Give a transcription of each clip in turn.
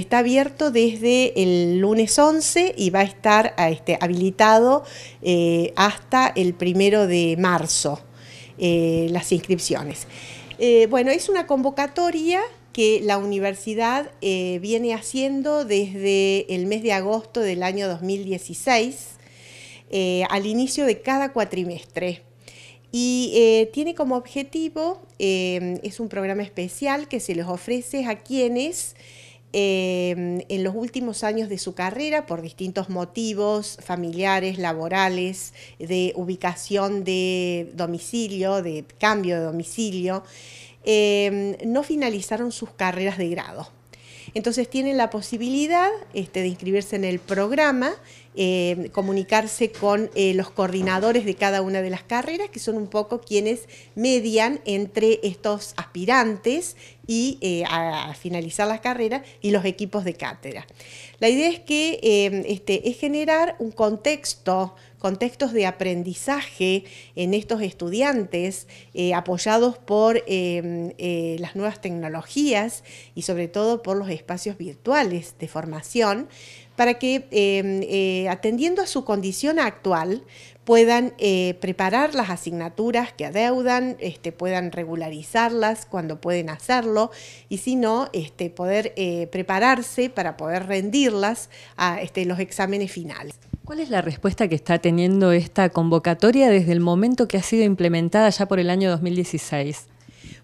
Está abierto desde el lunes 11 y va a estar este, habilitado eh, hasta el primero de marzo eh, las inscripciones. Eh, bueno, es una convocatoria que la universidad viene haciendo desde el mes de agosto del año 2016 al inicio de cada cuatrimestre. Y tiene como objetivo, es un programa especial que se les ofrece a quienes Em, en los últimos años de su carrera, por distintos motivos familiares, laborales, de ubicación de domicilio, de cambio de domicilio, em, no finalizaron sus carreras de grado. Entonces tienen la posibilidad este, de inscribirse en el programa, em, comunicarse con eh, los coordinadores de cada una de las carreras, que son un poco quienes median entre estos aspirantes y eh, a, finalizar las carreras y los equipos de cátedra. La idea es que em, este, es generar un contexto, contextos de aprendizaje en estos estudiantes eh, apoyados por eh, las nuevas tecnologías y sobre todo por los espacios virtuales de formación para que em, atendiendo a su condición actual puedan eh, preparar las asignaturas que adeudan, este, puedan regularizarlas cuando pueden hacerlo y si no, este, poder eh, prepararse para poder rendirlas a este, los exámenes finales. ¿Cuál es la respuesta que está teniendo esta convocatoria desde el momento que ha sido implementada ya por el año 2016?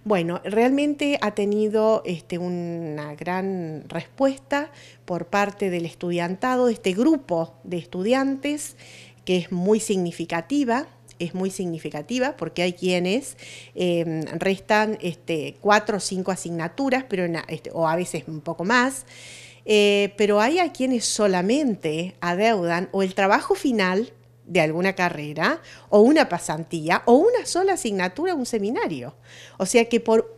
Bueno, realmente ha tenido este, una gran respuesta por parte del estudiantado, de este grupo de estudiantes que es muy significativa, es muy significativa porque hay quienes em, restan este, cuatro o cinco asignaturas, pero este, o a veces un poco más, eh, pero hay a quienes solamente adeudan o el trabajo final de alguna carrera o una pasantía o una sola asignatura, un seminario. O sea que por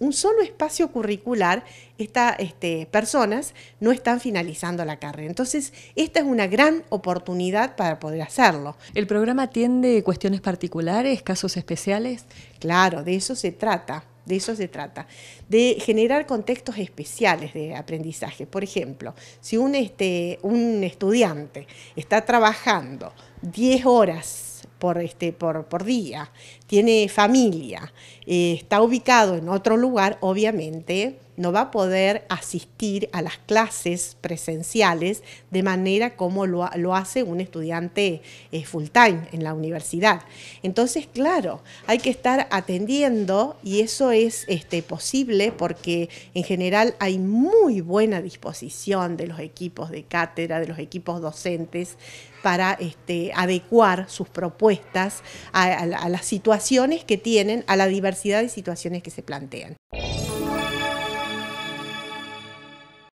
un solo espacio curricular, estas este, personas no están finalizando la carrera. Entonces, esta es una gran oportunidad para poder hacerlo. ¿El programa atiende cuestiones particulares, casos especiales? Claro, de eso se trata. De eso se trata, de generar contextos especiales de aprendizaje. Por ejemplo, si un, este, un estudiante está trabajando 10 horas por, este, por, por día, tiene familia, eh, está ubicado en otro lugar, obviamente no va a poder asistir a las clases presenciales de manera como lo, hace un estudiante eh, full time en la universidad. Entonces, claro, hay que estar atendiendo y eso es este, posible porque en general hay muy buena disposición de los equipos de cátedra, de los equipos docentes para este, adecuar sus propuestas a las situaciones que tienen, a la diversidad de situaciones que se plantean.